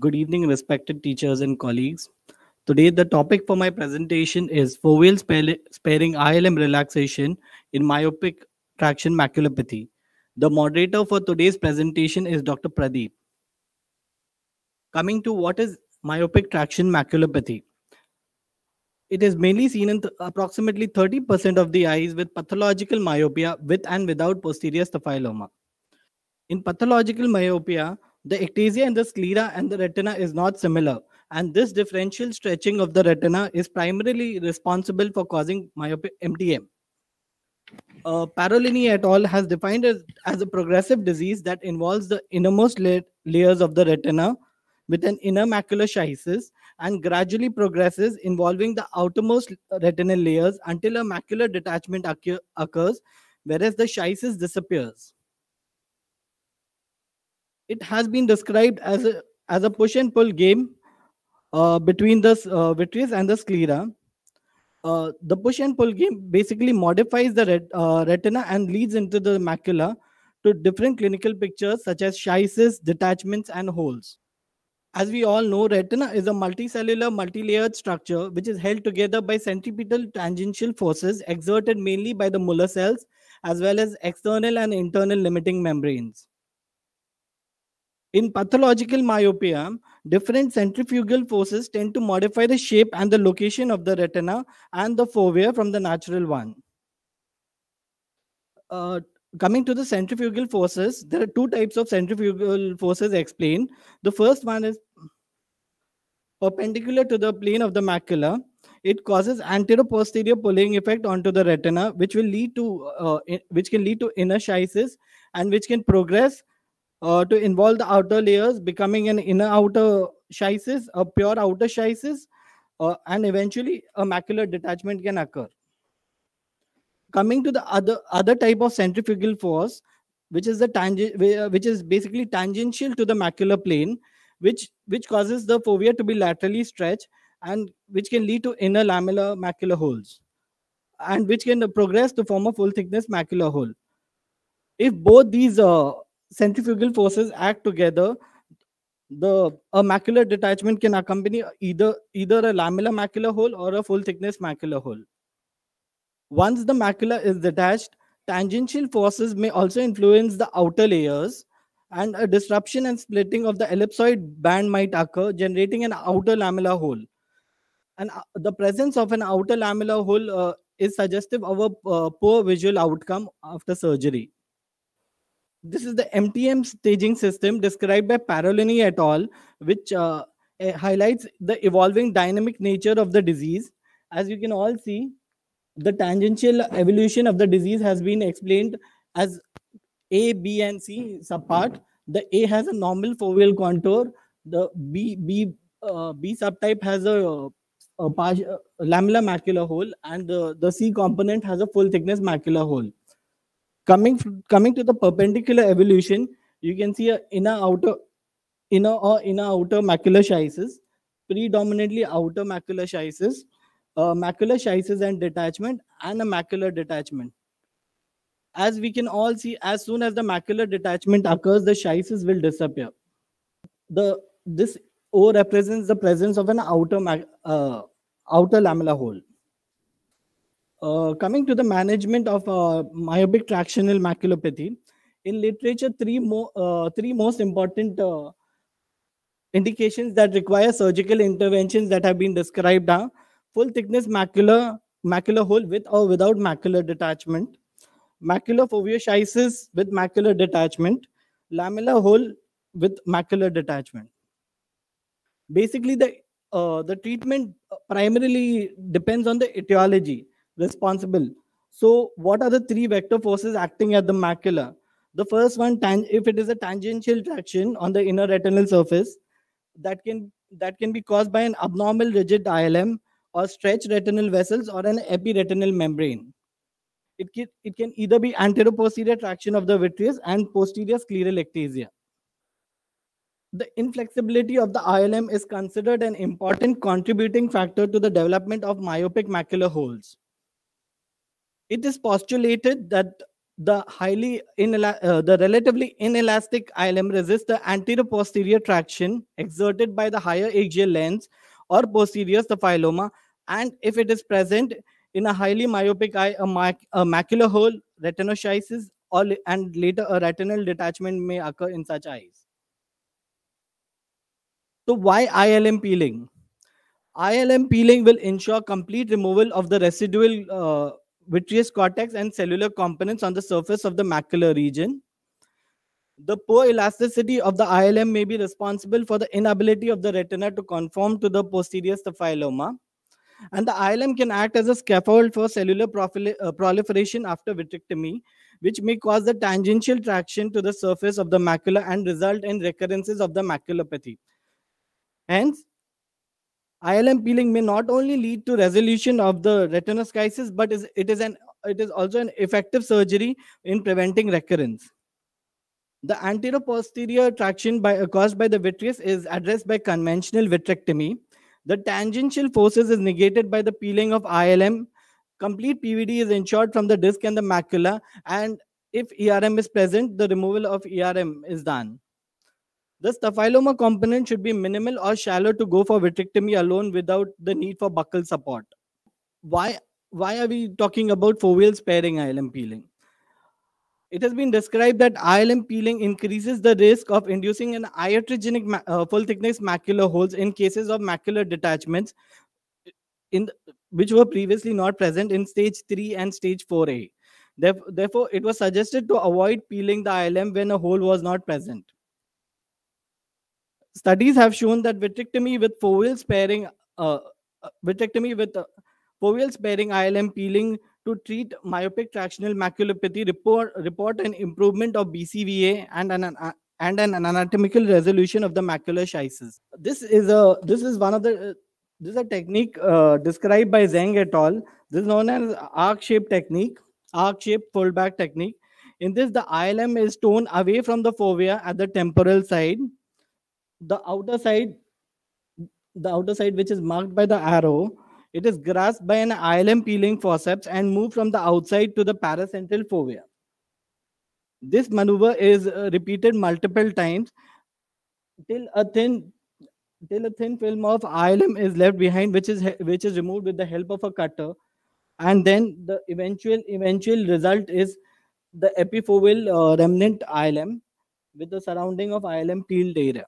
Good evening, respected teachers and colleagues. Today, the topic for my presentation is foveal sparing ILM relaxation in myopic traction maculopathy. The moderator for today's presentation is Dr. Pradeep. Coming to what is myopic traction maculopathy. It is mainly seen in th approximately 30% of the eyes with pathological myopia with and without posterior staphyloma. In pathological myopia, the ectasia in the sclera and the retina is not similar, and this differential stretching of the retina is primarily responsible for causing myopia MTM. Uh, Parolini et al. has defined it as a progressive disease that involves the innermost la layers of the retina with an inner macular schisis and gradually progresses involving the outermost retinal layers until a macular detachment occurs, whereas the schisis disappears it has been described as a as a push and pull game uh, between the uh, vitreous and the sclera. Uh, the push and pull game basically modifies the ret uh, retina and leads into the macula to different clinical pictures such as schisis, detachments, and holes. As we all know, retina is a multicellular, multilayered structure which is held together by centripetal tangential forces exerted mainly by the Muller cells as well as external and internal limiting membranes. In pathological myopia, different centrifugal forces tend to modify the shape and the location of the retina and the fovea from the natural one. Uh, coming to the centrifugal forces, there are two types of centrifugal forces explained. The first one is perpendicular to the plane of the macula. It causes anterior-posterior pulling effect onto the retina, which will lead to uh, which can lead to inner schisis and which can progress uh, to involve the outer layers becoming an inner outer schisis, a pure outer schisis, uh, and eventually a macular detachment can occur. Coming to the other other type of centrifugal force, which is the tangent, which is basically tangential to the macular plane, which which causes the fovea to be laterally stretched and which can lead to inner lamellar macular holes, and which can progress to form a full thickness macular hole. If both these uh, centrifugal forces act together, the a macular detachment can accompany either either a lamellar macular hole or a full thickness macular hole. Once the macula is detached, tangential forces may also influence the outer layers and a disruption and splitting of the ellipsoid band might occur, generating an outer lamellar hole. And uh, the presence of an outer lamellar hole uh, is suggestive of a uh, poor visual outcome after surgery. This is the MTM staging system described by Parolini et al., which uh, eh, highlights the evolving dynamic nature of the disease. As you can all see, the tangential evolution of the disease has been explained as A, B, and C subpart. The A has a normal foveal contour. The B, B, uh, B subtype has a, a, a lamellar macular hole, and the, the C component has a full thickness macular hole coming coming to the perpendicular evolution you can see a inner outer inner or inner outer macular schisis predominantly outer macular schisis uh, macular schisis and detachment and a macular detachment. As we can all see as soon as the macular detachment occurs the schisis will disappear. The this o represents the presence of an outer uh, outer lamellar hole uh, coming to the management of uh, myopic tractional maculopathy, in literature, three, mo uh, three most important uh, indications that require surgical interventions that have been described are full thickness macular, macular hole with or without macular detachment, macular foveoschisis with macular detachment, lamellar hole with macular detachment. Basically, the uh, the treatment primarily depends on the etiology responsible. So what are the three vector forces acting at the macula? The first one, if it is a tangential traction on the inner retinal surface, that can that can be caused by an abnormal rigid ILM or stretched retinal vessels or an epiretinal membrane. It can, it can either be anteroposterior traction of the vitreous and posterior scleral ectasia. The inflexibility of the ILM is considered an important contributing factor to the development of myopic macular holes. It is postulated that the highly inela- uh, the relatively inelastic ILM resists the anterior posterior traction exerted by the higher axial length or posterior staphyloma and if it is present in a highly myopic eye a, mac- a macular hole retinoschisis or and later a retinal detachment may occur in such eyes. So why ILM peeling? ILM peeling will ensure complete removal of the residual uh, vitreous cortex and cellular components on the surface of the macular region. The poor elasticity of the ILM may be responsible for the inability of the retina to conform to the posterior staphyloma. And the ILM can act as a scaffold for cellular uh, proliferation after vitrectomy, which may cause the tangential traction to the surface of the macula and result in recurrences of the maculopathy. Hence, ILM peeling may not only lead to resolution of the retinoschisis, but is, it is an it is also an effective surgery in preventing recurrence. The anterior posterior traction by, caused by the vitreous is addressed by conventional vitrectomy. The tangential forces is negated by the peeling of ILM. Complete PVD is ensured from the disc and the macula, and if ERM is present, the removal of ERM is done. The staphyloma component should be minimal or shallow to go for vitrectomy alone without the need for buckle support. Why, why are we talking about foveal sparing ILM peeling? It has been described that ILM peeling increases the risk of inducing an iatrogenic ma- uh, full thickness macular holes in cases of macular detachments in which were previously not present in stage 3 and stage 4A. Therefore, it was suggested to avoid peeling the ILM when a hole was not present. Studies have shown that vitrectomy with foveal sparing, uh, uh, vitrectomy with uh, foveal sparing ILM peeling to treat myopic tractional maculopathy report report an improvement of BCVA and an, an and an anatomical resolution of the macular schisis. This is a this is one of the uh, this is a technique uh, described by Zhang et al. This is known as arc shape technique, arc shape foldback technique. In this, the ILM is torn away from the fovea at the temporal side. The outer side, the outer side which is marked by the arrow, it is grasped by an ILM peeling forceps and moved from the outside to the paracentral fovea. This maneuver is uh, repeated multiple times till a thin till a thin film of ILM is left behind, which is which is removed with the help of a cutter, and then the eventual eventual result is the epifoveal uh, remnant ILM with the surrounding of ILM peeled area.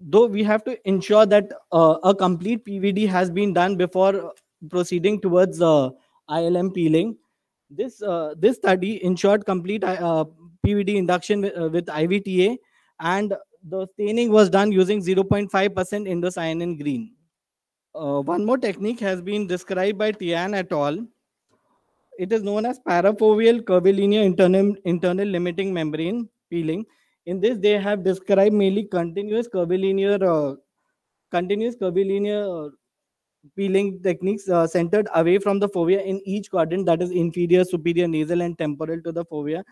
Though we have to ensure that uh, a complete PVD has been done before proceeding towards uh, ILM peeling. This uh, this study ensured complete uh, PVD induction with, uh, with IVTA, and the staining was done using 0.5% indocyanine green. Uh, one more technique has been described by Tian et al. It is known as parafoveal curvilinear internal, internal limiting membrane peeling. In this, they have described mainly continuous curvilinear, uh, continuous curvilinear uh, peeling techniques uh, centered away from the fovea in each quadrant, that is inferior, superior, nasal, and temporal to the fovea.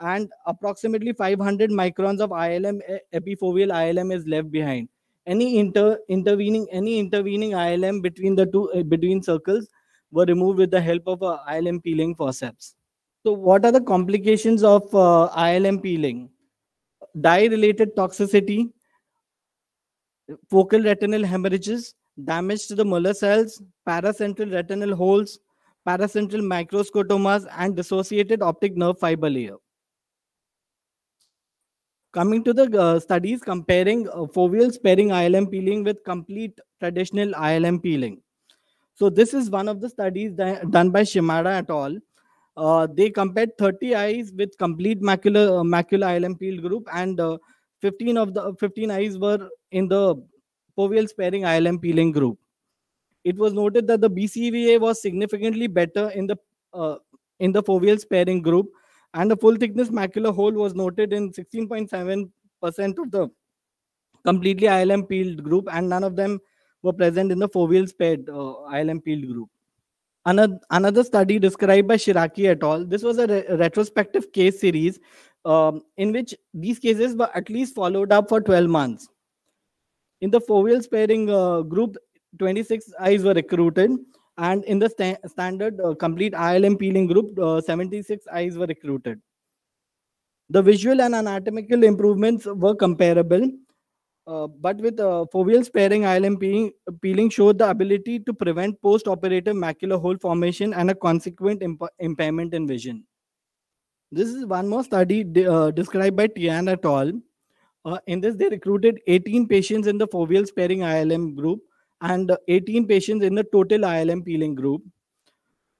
And approximately 500 microns of ILM, epifoveal ILM is left behind. Any inter intervening, any intervening ILM between the two uh, between circles were removed with the help of a ILM peeling forceps. So, what are the complications of uh, ILM peeling? Dye-related toxicity, focal retinal hemorrhages, damage to the Muller cells, paracentral retinal holes, paracentral microscotomas, and dissociated optic nerve fiber layer. Coming to the uh, studies comparing uh, foveal sparing ILM peeling with complete traditional ILM peeling. So this is one of the studies done by Shimada et al. Uh, they compared 30 eyes with complete macular uh, macula ILM peel group, and uh, 15 of the 15 eyes were in the foveal sparing ILM peeling group. It was noted that the BCVA was significantly better in the uh, in the foveal sparing group, and the full thickness macular hole was noted in 16.7 percent of the completely ILM peeled group, and none of them were present in the foveal spared uh, ILM peeled group. Another, another study described by Shiraki et al. This was a re- retrospective case series um, in which these cases were at least followed up for 12 months. In the foveal sparing uh, group, 26 eyes were recruited, And in the sta- standard uh, complete ILM peeling group, uh, 76 eyes were recruited. The visual and anatomical improvements were comparable, uh, but with uh, foveal sparing ILM peeling, peeling showed the ability to prevent post-operative macular hole formation and a consequent imp- impairment in vision. This is one more study de- uh, described by Tian et al. Uh, in this, they recruited 18 patients in the foveal sparing ILM group and 18 patients in the total ILM peeling group.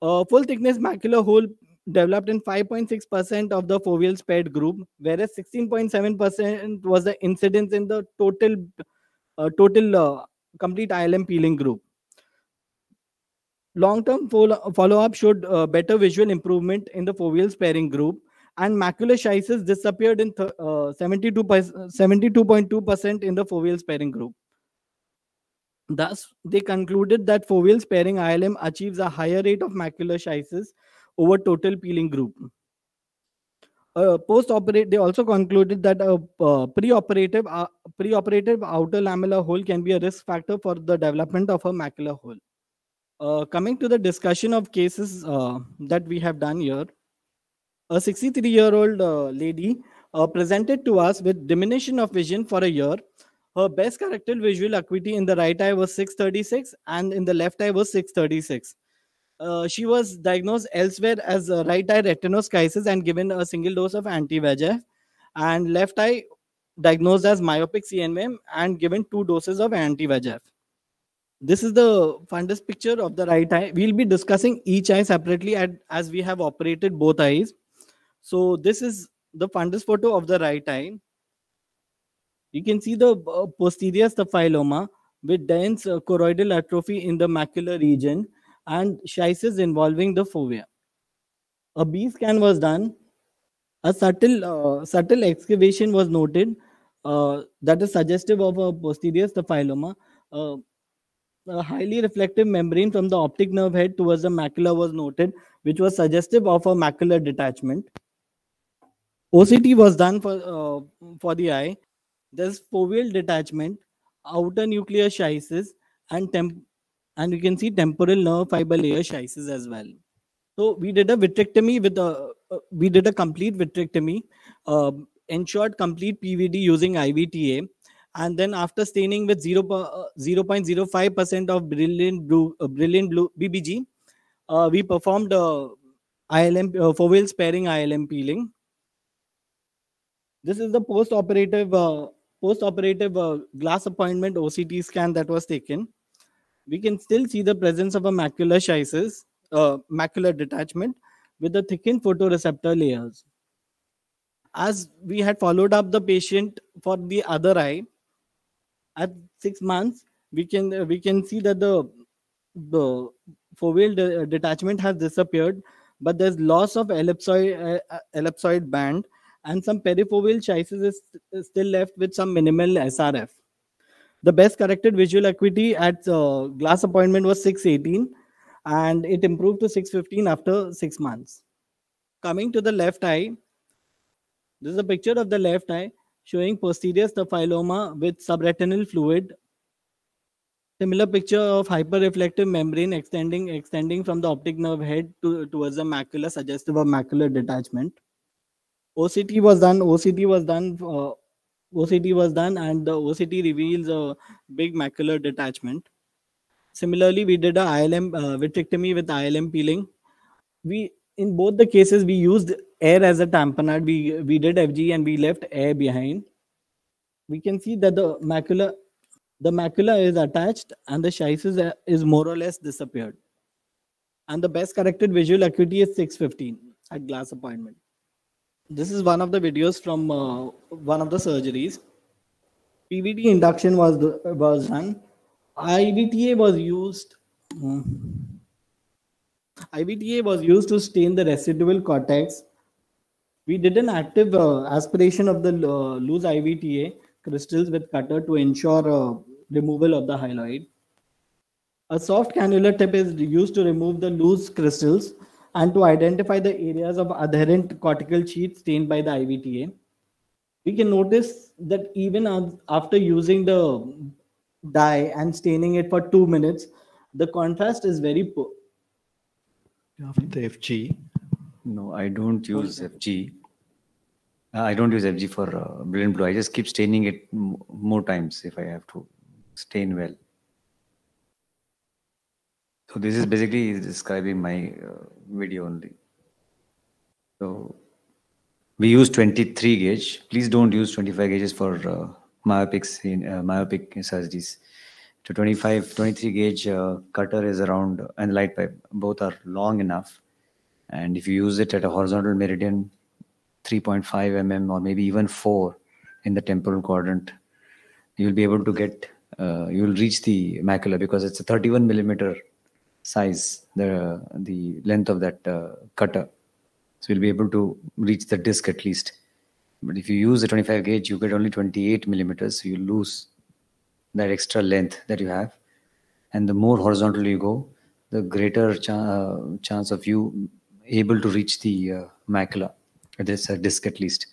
Uh, full thickness macular hole developed in 5.6% of the foveal spared group, whereas 16.7% was the incidence in the total uh, total uh, complete ILM peeling group. Long-term follow-up showed uh, better visual improvement in the foveal sparing group, and macular schisis disappeared in 72.2% in the foveal sparing group. Thus, they concluded that foveal sparing ILM achieves a higher rate of macular schisis over total peeling group. Uh, post-operate, they also concluded that a uh, pre-operative uh, pre-operative outer lamellar hole can be a risk factor for the development of a macular hole. Uh, coming to the discussion of cases uh, that we have done here, a 63 year old uh, lady uh, presented to us with diminution of vision for a year. Her best corrected visual acuity in the right eye was 636 and in the left eye was 636. Uh, she was diagnosed elsewhere as right eye retinoschisis and given a single dose of anti-VEGF and left eye diagnosed as myopic CNM and given two doses of anti-VEGF. This is the fundus picture of the right eye. We'll be discussing each eye separately at, as we have operated both eyes. So this is the fundus photo of the right eye. You can see the uh, posterior staphyloma with dense uh, choroidal atrophy in the macular region and schisis involving the fovea. A B scan was done. A subtle, uh, subtle excavation was noted uh, that is suggestive of a posterior staphyloma. Uh, a highly reflective membrane from the optic nerve head towards the macula was noted, which was suggestive of a macular detachment. OCT was done for, uh, for the eye. There's foveal detachment, outer nuclear schisis, and temp and you can see temporal nerve fiber layer schisis as well. So we did a vitrectomy with a uh, we did a complete vitrectomy, uh, ensured complete PVD using IVTA, and then after staining with 0, uh, 0.05% of brilliant blue uh, brilliant blue BBG, uh, we performed uh, ILM uh, foveal sparing ILM peeling. This is the post-operative post-operative glass appointment OCT scan that was taken we can still see the presence of a macular schisis, uh, macular detachment with the thickened photoreceptor layers. As we had followed up the patient for the other eye, at six months, we can we can see that the the foveal de- detachment has disappeared, but there's loss of ellipsoid uh, ellipsoid band, and some perifoveal schisis is, is still left with some minimal SRF. The best corrected visual acuity at uh, glass appointment was 618 and it improved to 615 after six months. Coming to the left eye, this is a picture of the left eye showing posterior staphyloma with subretinal fluid. Similar picture of hyperreflective membrane extending extending from the optic nerve head to, towards the macula, suggestive of macular detachment. OCT was done. OCT was done uh, OCT was done and the OCT reveals a big macular detachment. Similarly, we did a ILM uh, vitrectomy with ILM peeling. We in both the cases we used air as a tamponade. We we did FG and we left air behind. We can see that the macula the macula is attached and the schisis uh, is more or less disappeared. And the best corrected visual acuity is 615 at glass appointment. This is one of the videos from uh, one of the surgeries. PVD induction was was done. IVTA was used. Uh, IVTA was used to stain the residual cortex. We did an active uh, aspiration of the uh, loose IVTA crystals with cutter to ensure uh, removal of the hyaloid. A soft cannula tip is used to remove the loose crystals and to identify the areas of adherent cortical sheath stained by the IVTA. We can notice that even after using the dye and staining it for two minutes, the contrast is very poor. After the FG. No, I don't use FG. Uh, I don't use FG for uh, brilliant blue. I just keep staining it m- more times if I have to stain well. So this is basically describing my uh, video only. So we use 23 gauge. Please don't use 25 gauges for uh, myopics in uh, myopic surgeries. To 25, 23 gauge uh, cutter is around and light pipe both are long enough. And if you use it at a horizontal meridian, 3.5 mm or maybe even 4 in the temporal quadrant, you'll be able to get, uh, you'll reach the macula because it's a 31 millimeter size, the, the length of that uh, cutter. So you'll be able to reach the disc at least. But if you use the 25 gauge, you get only 28 millimeters. So you lose that extra length that you have. And the more horizontal you go, the greater ch- uh, chance of you able to reach the uh, macula. It is a disc at least.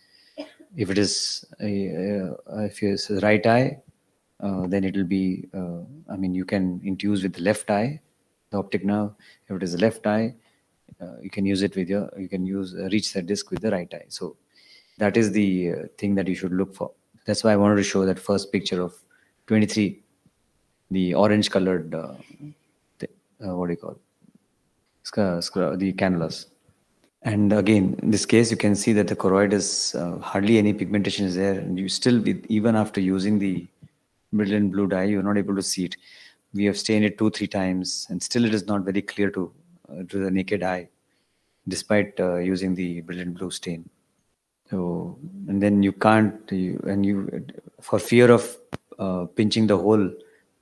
If it is a, uh, if it's a right eye, uh, then it will be. Uh, I mean, you can induce with the left eye, the optic nerve. If it is left eye, uh, you can use it with your. You can use uh, reach the disc with the right eye. So that is the uh, thing that you should look for. That's why I wanted to show that first picture of 23, the orange colored. Uh, uh, what do you call? Sc- the cannulas. And again, in this case, you can see that the choroid is uh, hardly any pigmentation is there, and you still, even after using the brilliant blue dye, you're not able to see it. We have stained it two, three times, and still it is not very clear to uh, to the naked eye, despite uh, using the brilliant blue stain. So, and then you can't, you, and you, for fear of uh, pinching the whole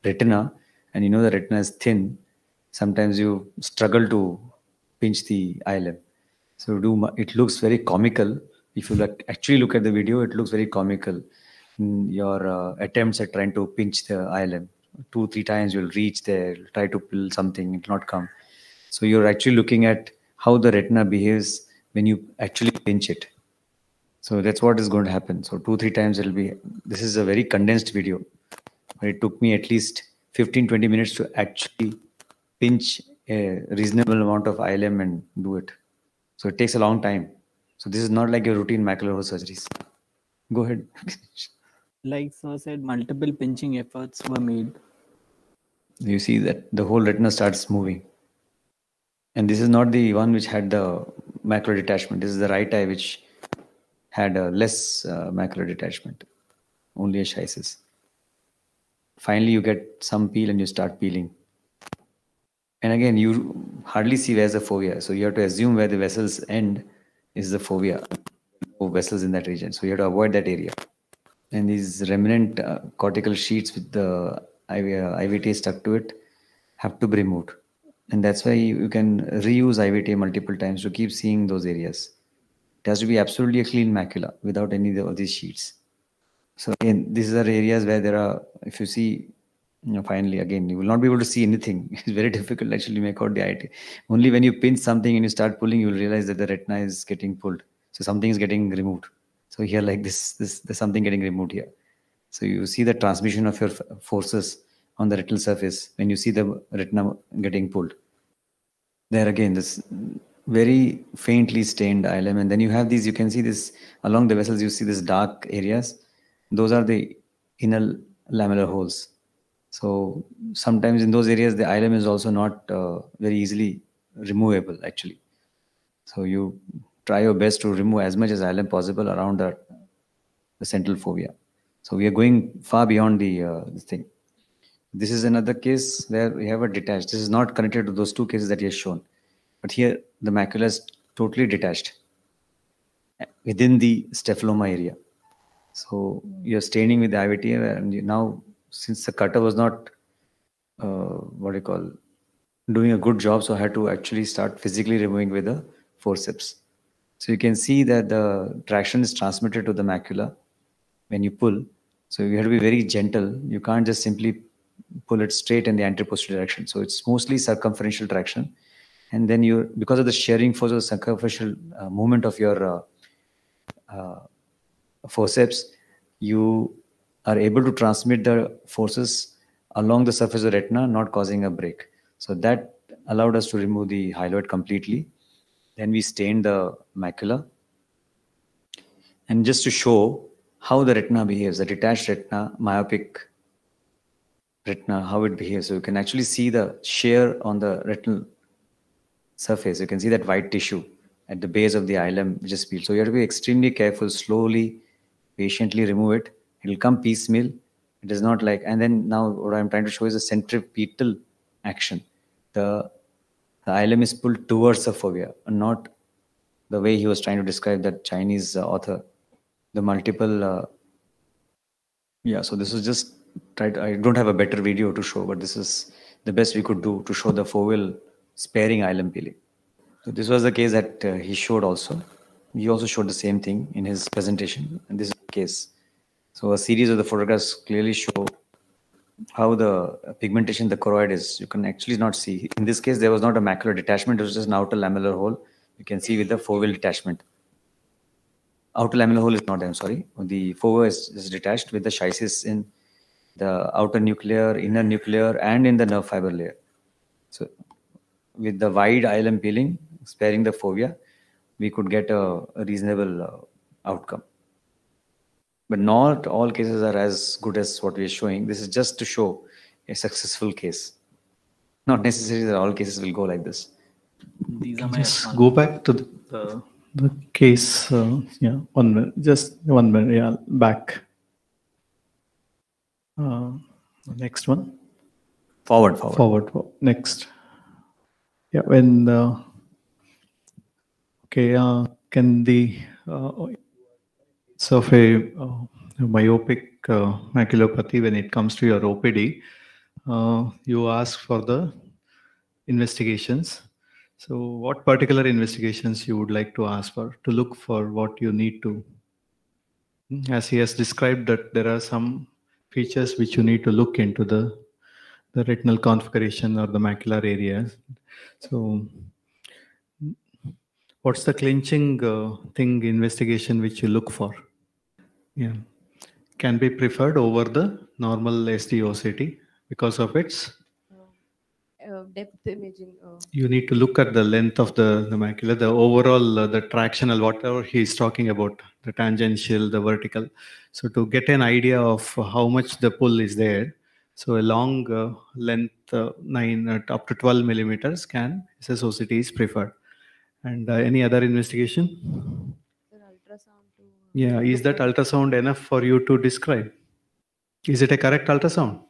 retina, and you know the retina is thin, sometimes you struggle to pinch the eyelid. So do it looks very comical. If you like, actually look at the video, it looks very comical. Your uh, attempts at trying to pinch the eyelid, two three times you'll reach there, try to pull something, it will not come. So you're actually looking at how the retina behaves when you actually pinch it. So that's what is going to happen. So two three times it'll be. This is a very condensed video. It took me at least 15 20 minutes to actually pinch a reasonable amount of ILM and do it. So it takes a long time. So this is not like your routine macular surgeries. Go ahead. Like Sir said, multiple pinching efforts were made. you see that the whole retina starts moving. And this is not the one which had the macular detachment. This is the right eye which had a less uh, macular detachment, only a schisis. Finally, you get some peel and you start peeling. And again, you hardly see where's the fovea. So you have to assume where the vessels end is the fovea, or vessels in that region. So you have to avoid that area. And these remnant uh, cortical sheets with the IV, uh, IVT stuck to it have to be removed. And that's why you, you can reuse IVT multiple times to keep seeing those areas. It has to be absolutely a clean macula without any of these sheets. So again, these are areas where there are, if you see, you know, finally, again, you will not be able to see anything. It's very difficult to actually make out the IT. Only when you pinch something and you start pulling, you will realize that the retina is getting pulled. So something is getting removed. So here, like this, this, there's something getting removed here. So you see the transmission of your forces on the retinal surface when you see the retina getting pulled. There again, this very faintly stained ILM, and then you have these. You can see this along the vessels. You see these dark areas. Those are the inner lamellar holes. So sometimes in those areas, the ILM is also not uh, very easily removable. Actually, so you try your best to remove as much as ILM possible around the, the central fovea. So we are going far beyond the uh, thing. This is another case where we have a detached. This is not connected to those two cases that he has shown, but here the macula is totally detached within the staphyloma area. So you're staining with the IVT, and now since the cutter was not uh, what do you call doing a good job, so I had to actually start physically removing with the forceps. So you can see that the traction is transmitted to the macula when you pull. So you have to be very gentle. You can't just simply pull it straight in the anterior-posterior direction. So it's mostly circumferential traction, and then you because of the shearing force of the circumferential uh, movement of your uh, uh, forceps, you are able to transmit the forces along the surface of the retina, not causing a break. So that allowed us to remove the hyaloid completely. Then we stain the macula. And just to show how the retina behaves, the detached retina, myopic retina, how it behaves. So you can actually see the shear on the retinal surface. You can see that white tissue at the base of the ILM which is peeled. So you have to be extremely careful, slowly, patiently remove it. It will come piecemeal. It is not like, and then now what I'm trying to show is a centripetal action. The, the ILM is pulled towards the fovea, not the way he was trying to describe that Chinese uh, author. The multiple, uh, yeah. So this was just tried. I don't have a better video to show, but this is the best we could do to show the foveal sparing ILM peeling. So this was the case that uh, he showed also. He also showed the same thing in his presentation, and this is the case. So a series of the photographs clearly show how the pigmentation the choroid is. You can actually not see. In this case, there was not a macular detachment. It was just an outer lamellar hole. You can see with the foveal detachment. Outer lamellar hole is not, I'm sorry. The fovea is, is detached with the schisis in the outer nuclear, inner nuclear, and in the nerve fiber layer. So with the wide ILM peeling, sparing the fovea, we could get a, a reasonable uh, outcome. But not all cases are as good as what we are showing. This is just to show a successful case. Not necessarily that all cases will go like this. These are my Just go back to the, the, the case. Uh, yeah, one minute. Just one minute. Yeah, back. Uh, next one. Forward, forward. Forward. for- Next. Yeah, when. Uh, okay, uh, can the. Uh, so, if a uh, myopic uh, maculopathy, when it comes to your OPD, uh, you ask for the investigations. So, what particular investigations you would like to ask for to look for what you need to? As he has described that there are some features which you need to look into the the retinal configuration or the macular area. So, what's the clinching uh, thing investigation which you look for? Yeah, can be preferred over the normal SDOCT because of its. uh, depth imaging. Uh, You need to look at the length of the, the macula, the overall, uh, the tractional, whatever he's talking about, the tangential, the vertical. So to get an idea of how much the pull is there, so a long uh, length, uh, nine uh, up to 12 millimeters, can SSOCT is preferred. And uh, any other investigation? Sir, ultrasound to. Yeah, is that ultrasound enough for you to describe? Is it a correct ultrasound?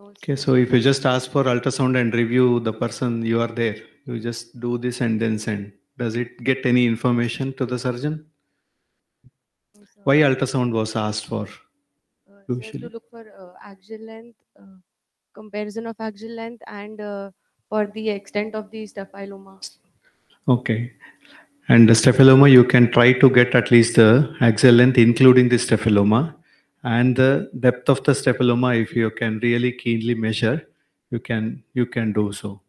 Okay, so if you just ask for ultrasound and review the person you are there, you just do this and then send. Does it get any information to the surgeon? Why ultrasound was asked for? Uh, usually? to look for uh, axial length, uh, comparison of axial length, and uh, for the extent of the staphyloma. Okay. And the staphyloma, you can try to get at least the axial length, including the staphyloma, and the depth of the staphyloma. If you can really keenly measure, you can you can do so.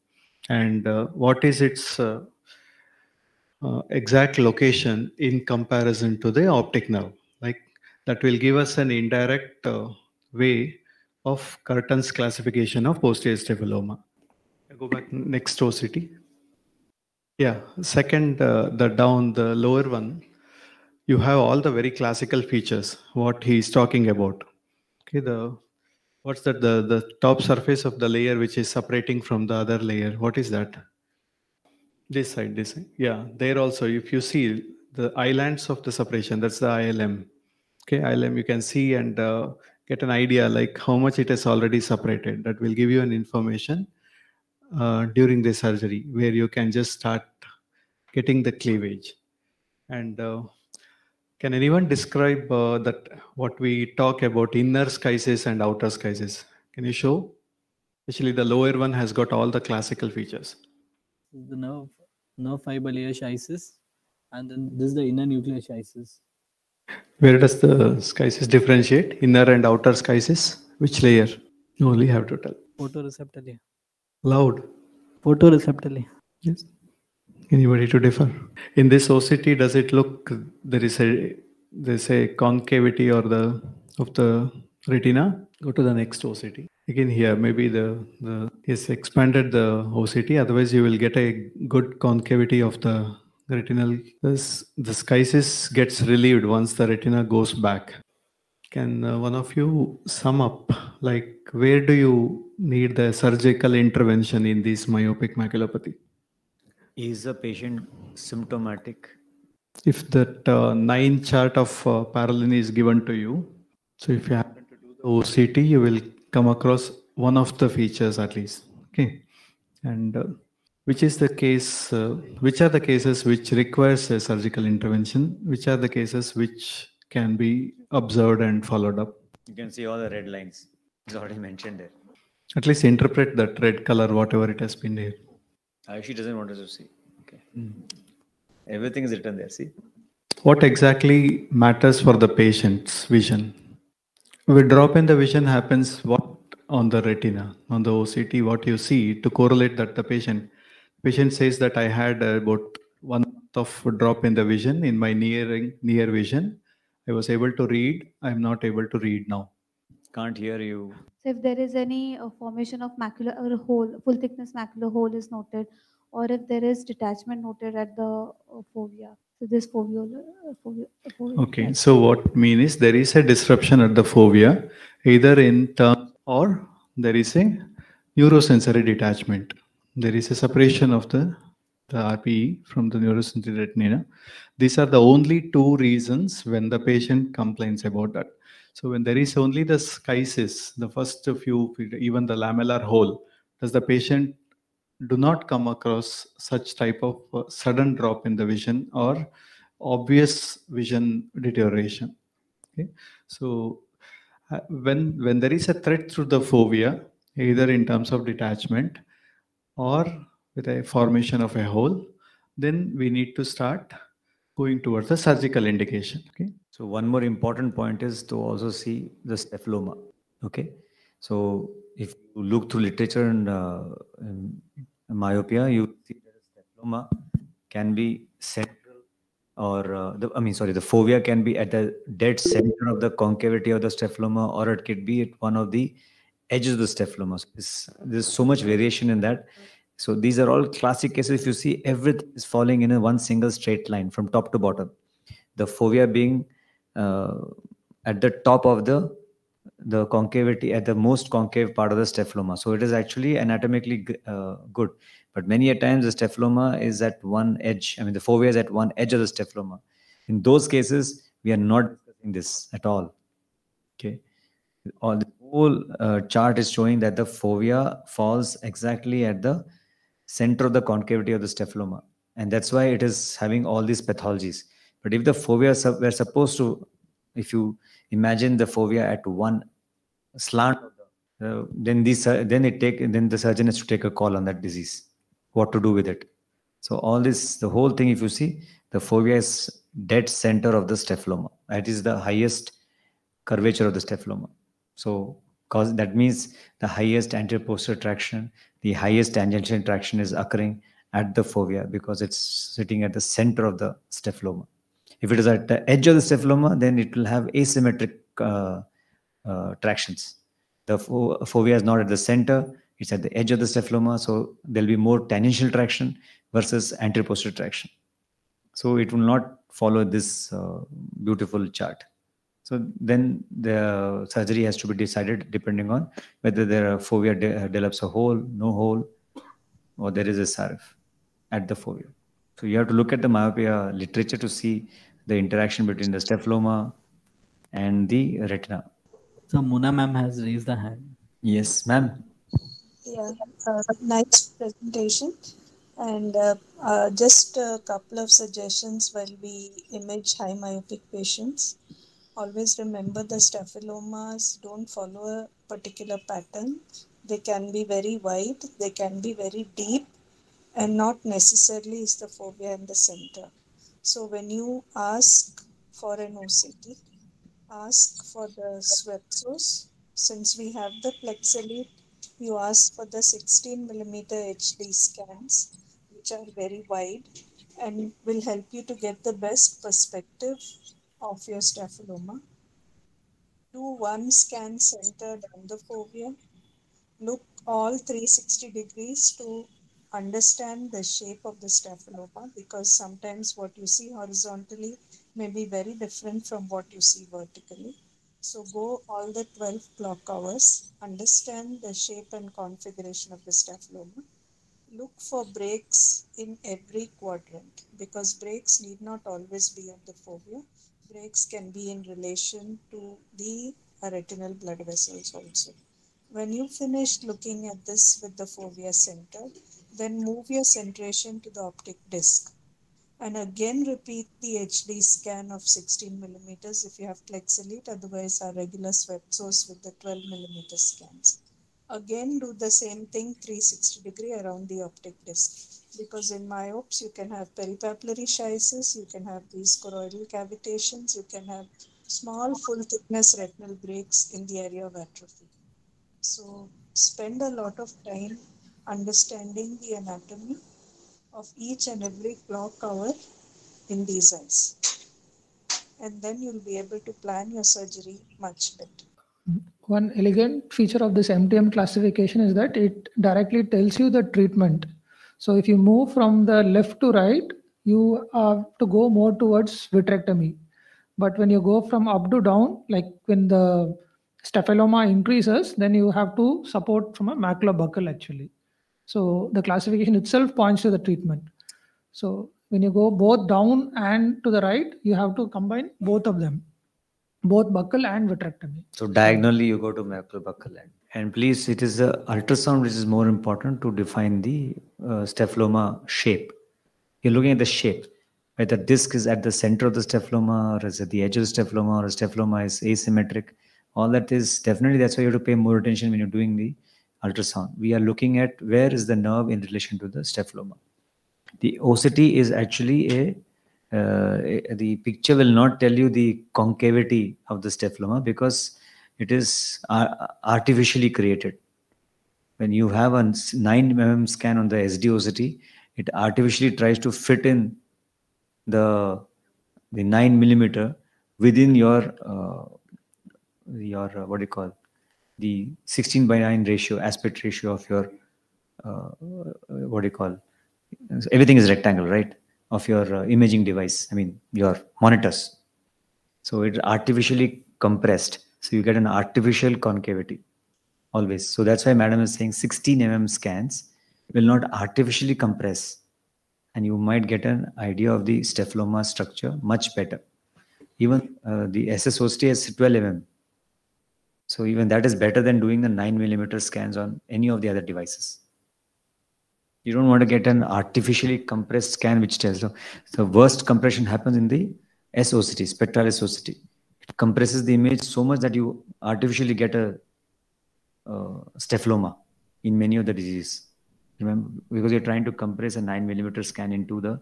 And uh, what is its uh, uh, exact location in comparison to the optic nerve? Like that will give us an indirect uh, way of Curtin's classification of posterior staphyloma. Go back next OCT. Yeah, second, uh, the down, the lower one, you have all the very classical features, what he is talking about. Okay, the, what's that, the, the top surface of the layer which is separating from the other layer, what is that? This side, this side, yeah, there also, if you see the islands of the separation, that's the ILM. Okay, ILM you can see and uh, get an idea like how much it has already separated. That will give you an information uh, during the surgery where you can just start getting the cleavage. And uh, can anyone describe uh, that what we talk about inner schisis and outer schisis? Can you show? Actually, the lower one has got all the classical features. the nerve nerve fiber layer schisis and then this is the inner nuclear schisis Where does the schisis differentiate? Inner and outer schisis? Which layer? You only have to tell. photoreceptor layer Loud. photoreceptor layer Yes. Anybody to differ? In this OCT, does it look there is a there's a concavity or the of the retina. Go to the next OCT. Again here, maybe the, the yes, expanded the OCT. Otherwise, you will get a good concavity of the retinal. This, the schisis gets relieved once the retina goes back. Can uh, one of you sum up, like where do you need the surgical intervention in this myopic maculopathy? Is the patient symptomatic? If that uh, nine chart of uh, is given to you, so if you happen to do the OCT, you will come across one of the features at least. Okay, and uh, which is the case? Uh, which are the cases which requires a surgical intervention? Which are the cases which can be observed and followed up? You can see all the red lines. It's already mentioned there. At least interpret that red color, whatever it has been there. Uh, Ayushi doesn't want us to see. Okay. Hmm. Everything is written there. See. What exactly matters for the patient's vision? With drop in the vision happens what on the retina, on the OCT, what you see to correlate that the patient patient says that I had about one month of drop in the vision in my nearing near vision. I was able to read. I'm not able to read now. Can't hear you. So if there is any uh, formation of macular or hole, full thickness macular hole is noted, or if there is detachment noted at the uh, fovea. So this foveolar, uh, fovea, fovea- Okay, so what mean is there is a disruption at the fovea, either in term or there is a neurosensory detachment. There is a separation of the, the RPE from the neurosensory retina. These are the only two reasons when the patient complains about that. So when there is only the schisis, the first few, even the lamellar hole, does the patient do not come across such type of uh, sudden drop in the vision or obvious vision deterioration okay so uh, when when there is a threat through the fovea either in terms of detachment or with a formation of a hole then we need to start going towards the surgical indication okay So one more important point is to also see the staphyloma. Okay. So if you look through literature and uh, myopia, you see that staphyloma can be central or uh, the, I mean, sorry, the fovea can be at the dead center of the concavity of the staphyloma, or it could be at one of the edges of the staphyloma. So there's so much variation in that. So these are all classic cases. If you see, everything is falling in a one single straight line from top to bottom. The fovea being uh, at the top of the the concavity at the most concave part of the staphyloma so it is actually anatomically uh, good. But many a times the staphyloma is at one edge i mean the fovea is at one edge of the staphyloma in those cases we are not discussing this at all. Okay? All the whole uh, chart is showing that the fovea falls exactly at the center of the concavity of the staphyloma and that's why it is having all these pathologies but if the fovea were supposed to, if you imagine the fovea at one slant, uh, then these sur- then it take then the surgeon has to take a call on that disease, what to do with it. So all this, the whole thing, if you see, the fovea is dead center of the staphyloma. That is the highest curvature of the staphyloma. So cause that means the highest anterior posterior traction, the highest tangential traction is occurring at the fovea because it's sitting at the center of the staphyloma. If it is at the edge of the staphyloma, then it will have asymmetric uh, uh, tractions. The fo- fovea is not at the center; it's at the edge of the staphyloma, so there'll be more tangential traction versus anteroposterior traction. So it will not follow this uh, beautiful chart. So then the surgery has to be decided depending on whether the fovea de- develops a hole, no hole, or there is a SRF at the fovea. So you have to look at the myopia literature to see the interaction between the staphyloma and the retina. So Muna ma'am has raised the hand. Yes, ma'am. Yeah, uh, nice presentation. And uh, uh, just a couple of suggestions while we image high myopic patients. Always remember the staphylomas don't follow a particular pattern. They can be very wide, they can be very deep, and not necessarily is the fovea in the center. So when you ask for an OCT, ask for the swept source. Since we have the PLEX Elite, you ask for the 16 millimeter HD scans, which are very wide and will help you to get the best perspective of your staphyloma. do one scan centered on the fovea. Look all 360 degrees to understand the shape of the staphyloma because sometimes what you see horizontally may be very different from what you see vertically. So go all the 12 clock hours, understand the shape and configuration of the staphyloma. Look for breaks in every quadrant because breaks need not always be on the fovea. Breaks can be in relation to the uh, retinal blood vessels also. When you finish looking at this with the fovea center, then move your centration to the optic disc and again repeat the HD scan of 16 millimeters if you have PLEX Elite, otherwise our regular swept source with the 12 millimeter scans. Again do the same thing 360 degree around the optic disc because in myopes you can have peripapillary schisis, you can have these choroidal cavitations, you can have small full thickness retinal breaks in the area of atrophy. So spend a lot of time understanding the anatomy of each and every clock hour in these eyes. And then you'll be able to plan your surgery much better. One elegant feature of this MTM classification is that it directly tells you the treatment. So if you move from the left to right, you have to go more towards vitrectomy. But when you go from up to down, like when the staphyloma increases, then you have to support from a macular buckle actually. So the classification itself points to the treatment. So when you go both down and to the right, you have to combine both of them, both buckle and vitrectomy. So diagonally, you go to macular buckle end. And please, it is the ultrasound which is more important to define the uh, shape. You're looking at the shape. Whether disc is at the center of the staphyloma or is at the edge of the staphyloma or staphyloma is asymmetric. All that is definitely that's why you have to pay more attention when you're doing the ultrasound. We are looking at where is the nerve in relation to the staphyloma. The OCT is actually a, uh, the picture will not tell you the concavity of the staphyloma because it is uh, artificially created. When you have a 9 mm scan on the SD OCT, it artificially tries to fit in the the 9 millimeter within your uh, your uh, what do you call the 16 by 9 ratio aspect ratio of your uh, what do you call everything is rectangle right of your uh, imaging device i mean your monitors. So it's artificially compressed. So you get an artificial concavity always. So that's why madam is saying 16 mm scans will not artificially compress and you might get an idea of the staphyloma structure much better. Even uh, the SSOCT is 12 mm. So even that is better than doing the 9 millimeter scans on any of the other devices. You don't want to get an artificially compressed scan which tells you. The worst compression happens in the SOCT, spectral SOCT. It compresses the image so much that you artificially get a uh, staphyloma in many of the diseases. Remember, because you're trying to compress a 9 millimeter scan into the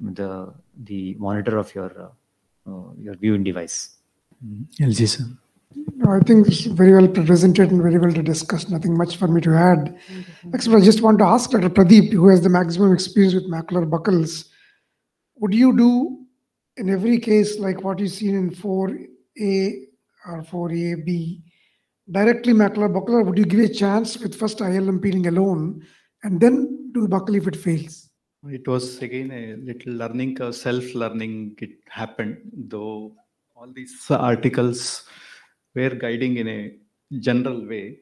the the monitor of your uh, uh, your viewing device. Mm-hmm. LG sir. No, I think it's very well presented and very well discussed. Nothing much for me to add. Mm-hmm. Except I just want to ask Dr. Pradeep, who has the maximum experience with macular buckles, would you do in every case like what you've seen in 4A or 4AB, directly macular buckle, or would you give a chance with first ILM peeling alone and then do the buckle if it fails? It was again a little learning self-learning. It happened, though all these articles were guiding in a general way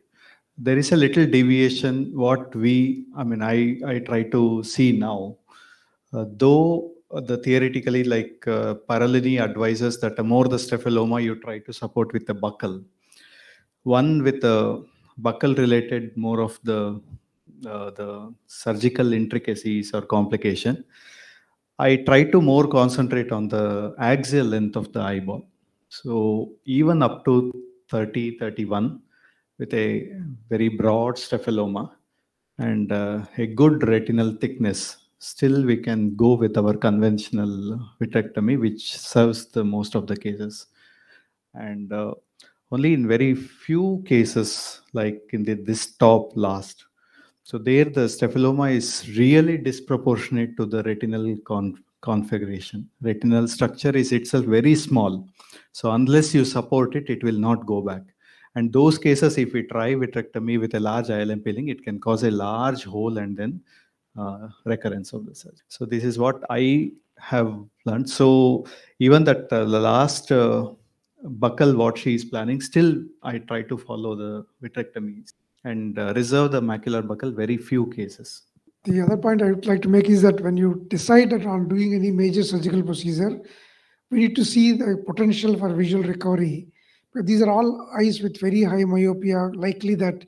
there is a little deviation what we i mean i i try to see now. Uh, though the theoretically like uh, Parolini advises that the more the staphyloma you try to support with the buckle one with the buckle related more of the uh, the surgical intricacies or complication i try to more concentrate on the axial length of the eyeball so even up to 30, 31 with a very broad staphyloma and uh, a good retinal thickness, still we can go with our conventional vitrectomy, which serves the most of the cases. And uh, only in very few cases, like in the, this top last, so there the staphyloma is really disproportionate to the retinal con configuration. Retinal structure is itself very small. So unless you support it, it will not go back. And those cases, if we try vitrectomy with a large ILM peeling, it can cause a large hole and then uh, recurrence of the surgery. So this is what I have learned. So even that uh, the last uh, buckle what she is planning, still I try to follow the vitrectomies and uh, reserve the macular buckle very few cases. The other point I would like to make is that when you decide that on doing any major surgical procedure, we need to see the potential for visual recovery. But these are all eyes with very high myopia, likely that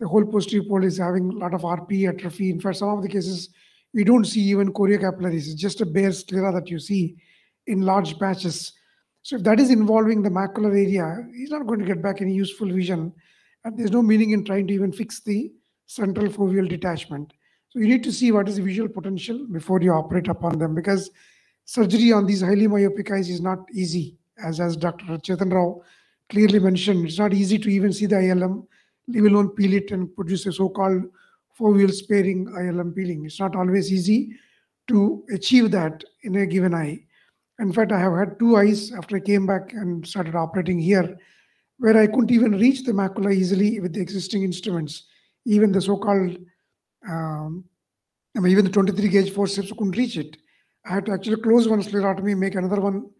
the whole posterior pole is having a lot of RP atrophy. In fact, some of the cases we don't see even choriocapillaris. It's just a bare sclera that you see in large patches. So if that is involving the macular area, he's not going to get back any useful vision. And there's no meaning in trying to even fix the central foveal detachment. So you need to see what is the visual potential before you operate upon them because surgery on these highly myopic eyes is not easy. As, as Dr. Chetan Rao clearly mentioned, it's not easy to even see the ILM, leave alone peel it and produce a so-called foveal sparing ILM peeling. It's not always easy to achieve that in a given eye. In fact, I have had two eyes after I came back and started operating here where I couldn't even reach the macula easily with the existing instruments. Even the so-called, um, I mean, even the 23 gauge forceps couldn't reach it. I had to actually close one sclerotomy, make another one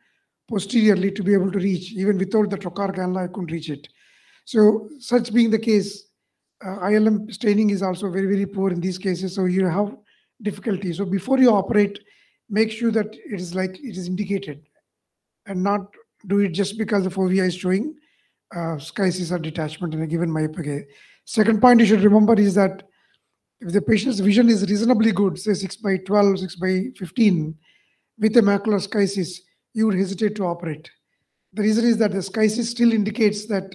posteriorly to be able to reach. Even without the trocar cannula, I couldn't reach it. So, such being the case, uh, ILM staining is also very, very poor in these cases. So, you have difficulty. So, before you operate, make sure that it is like it is indicated and not do it just because the fovea is showing uh, or detachment in a given myopic. Second point you should remember is that if the patient's vision is reasonably good, say 6 by 12, 6 by 15, with a macular schisis, you would hesitate to operate. The reason is that the schisis still indicates that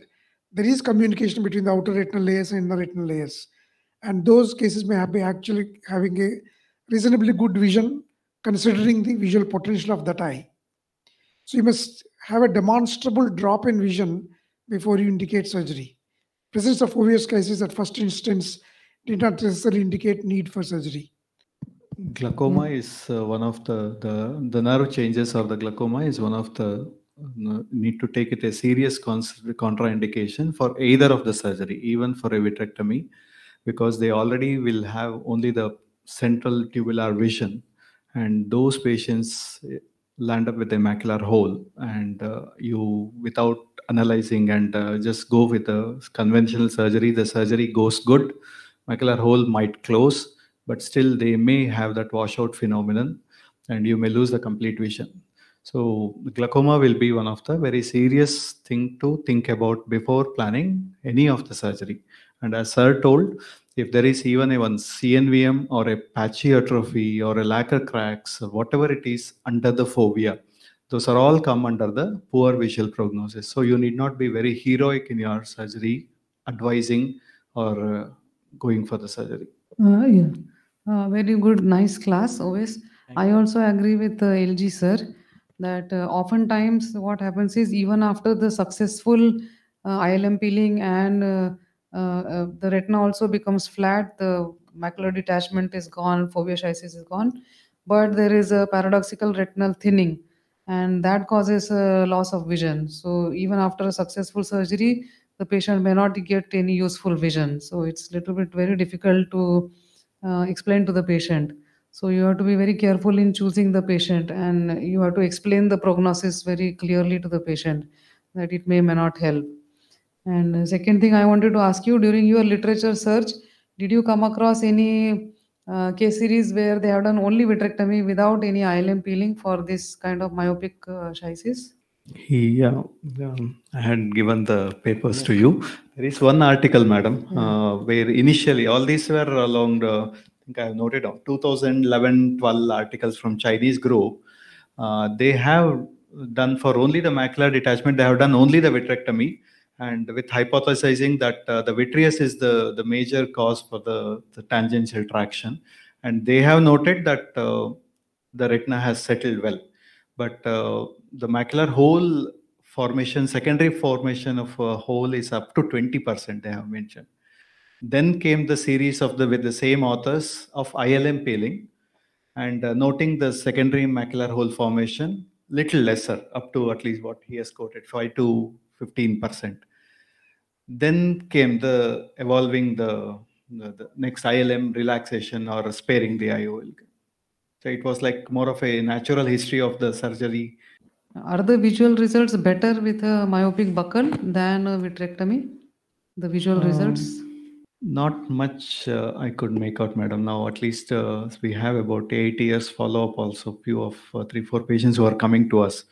there is communication between the outer retinal layers and inner retinal layers. And those cases may have be actually having a reasonably good vision considering the visual potential of that eye. So you must have a demonstrable drop in vision before you indicate surgery. Presence of foveal schisis at first instance did not necessarily indicate need for surgery. Glaucoma is uh, one of the, the the nerve changes or the glaucoma is one of the need to take it a serious contraindication for either of the surgery, even for a vitrectomy, because they already will have only the central tubular vision, and those patients eh, land up with a macular hole, and uh, you without analyzing and uh, just go with a conventional surgery, the surgery goes good, macular hole might close, but still they may have that washout phenomenon, and you may lose the complete vision. So glaucoma will be one of the very serious thing to think about before planning any of the surgery. And as Sir told, if there is even a one CNVM or a patchy atrophy or a lacquer cracks whatever it is under the fovea, those are all come under the poor visual prognosis. So you need not be very heroic in your surgery, advising or uh, going for the surgery. Uh, yeah. Uh, very good, nice class always. I also agree with uh, LG sir that uh, oftentimes what happens is even after the successful uh, ILM peeling and uh, uh, the retina also becomes flat, the macular detachment is gone, foveoschisis is gone, but there is a paradoxical retinal thinning and that causes a loss of vision. So even after a successful surgery, the patient may not get any useful vision. So it's a little bit very difficult to uh, explain to the patient. So you have to be very careful in choosing the patient and you have to explain the prognosis very clearly to the patient that it may may not help. And second thing I wanted to ask you during your literature search, did you come across any uh, case series where they have done only vitrectomy without any ILM peeling for this kind of myopic uh, um, I had given the papers to you. There is one article, madam, uh, where initially all these were along the, I think I have noted down 2011 12 articles from Chinese group. Uh, they have done for only the macular detachment, they have done only the vitrectomy. And with hypothesizing that uh, the vitreous is the, the major cause for the, the tangential traction. And they have noted that uh, the retina has settled well. But uh, the macular hole formation, secondary formation of a hole is up to 20%, they have mentioned. Then came the series of the with the same authors of ILM peeling, and uh, noting the secondary macular hole formation little lesser up to at least what he has quoted 5 to 15 percent then came the evolving the, the, the next ilm relaxation or sparing the iol so it was like more of a natural history of the surgery Are the visual results better with a myopic buckle than a vitrectomy? The visual results? Um, Not much uh, I could make out, madam. Now, at least uh, we have about eight years follow up also. Few of uh, three, four patients who are coming to us.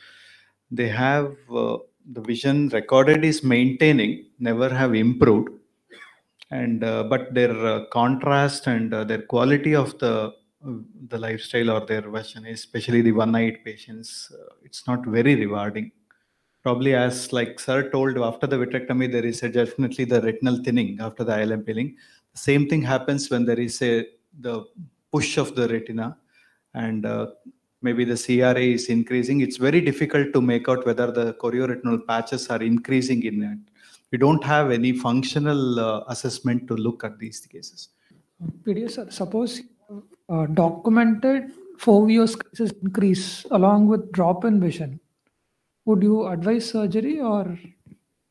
They have uh, the vision recorded is maintaining, never have improved. And uh, but their uh, contrast and uh, their quality of the the lifestyle or their version, especially the one-night patients, uh, it's not very rewarding. Probably as like sir told after the vitrectomy there is definitely the retinal thinning after the ilm peeling. The same thing happens when there is a the push of the retina and uh, maybe the cra is increasing. It's very difficult to make out whether the chorioretinal patches are increasing in it. We don't have any functional uh, assessment to look at these cases. PDS, suppose uh, documented foveal increase along with drop in vision. Would you advise surgery or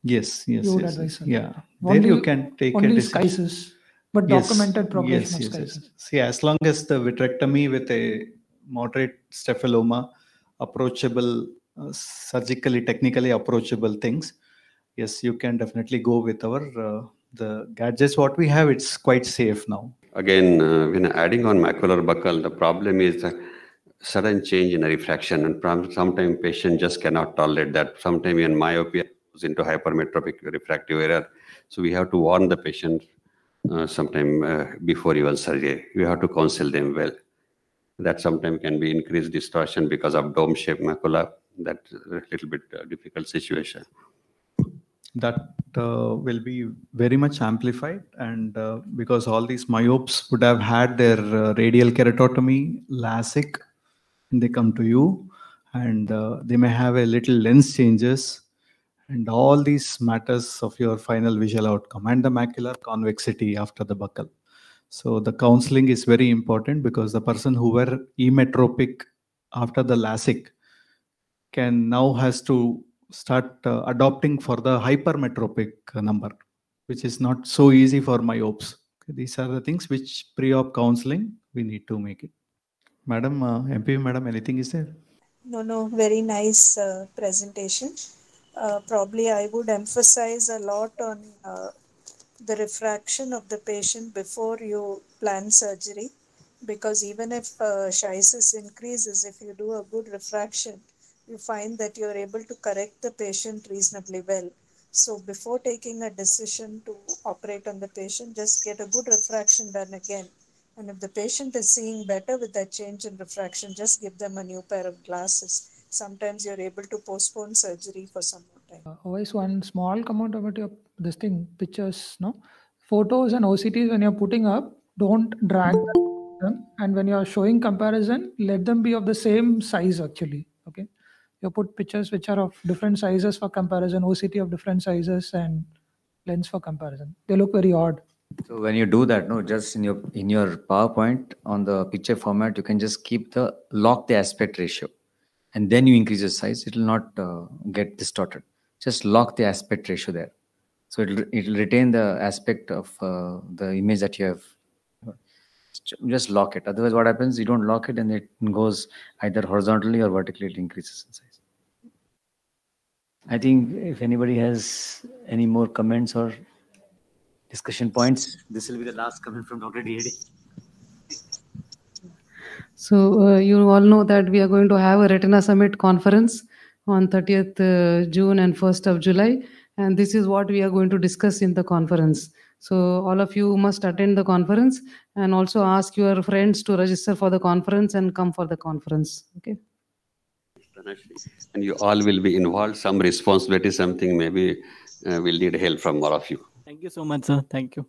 yes yes you yes, advise yeah Only, there you can take a only decision. schisis, but Yes, documented progression yes, of yes, yes. See, as long as the vitrectomy with a moderate staphyloma, approachable, uh, surgically, technically approachable things, yes, you can definitely go with our uh, the gadgets. What we have, it's quite safe now. Again, uh, when adding on macular buckle, the problem is sudden change in refraction, and sometimes patient just cannot tolerate that. Sometimes even myopia goes into hypermetropic refractive error. So we have to warn the patient uh, sometime uh, before even surgery. We have to counsel them well. That sometimes can be increased distortion because of dome-shaped macula. That's a little bit uh, difficult situation. That uh, will be very much amplified, and uh, because all these myopes would have had their uh, radial keratotomy, LASIK, and they come to you, and uh, they may have a little lens changes, and all these matters of your final visual outcome and the macular convexity after the buckle. So the counseling is very important because the person who were emmetropic after the LASIK can now has to start uh, adopting for the hypermetropic uh, number, which is not so easy for myopes. These are the things which pre-op counseling we need to make it. Madam, uh, MP, madam, anything is there? No, no, very nice uh, presentation. Uh, probably I would emphasize a lot on uh, the refraction of the patient before you plan surgery because even if uh, schisis increases, if you do a good refraction, you find that you're able to correct the patient reasonably well. So before taking a decision to operate on the patient, just get a good refraction done again. And if the patient is seeing better with that change in refraction, just give them a new pair of glasses. Sometimes you're able to postpone surgery for some more time. Uh, always one small comment about your this thing pictures no photos and octs when you're putting up don't drag them and when you're showing comparison let them be of the same size actually you put pictures which are of different sizes for comparison oct of different sizes and lens for comparison they look very odd So when you do that, no, just in your in your PowerPoint on the picture format, you can just keep the lock the aspect ratio, and then you increase the size. It will not uh, get distorted. Just lock the aspect ratio there, so it will it will retain the aspect of uh, the image that you have. Just lock it. Otherwise, what happens? You don't lock it, and it goes either horizontally or vertically. It increases in size. I think if anybody has any more comments or discussion points. This will be the last comment from Dr. DAD. So uh, you all know that we are going to have a Retina Summit conference on 30th uh, June and 1st of July, and this is what we are going to discuss in the conference. So all of you must attend the conference and also ask your friends to register for the conference and come for the conference. Okay. And you all will be involved, some responsibility, something maybe uh, will need help from all of you. Thank you so much, sir. Thank you.